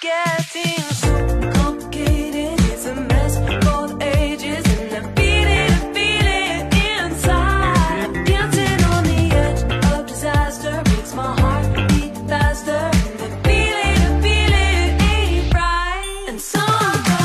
scared.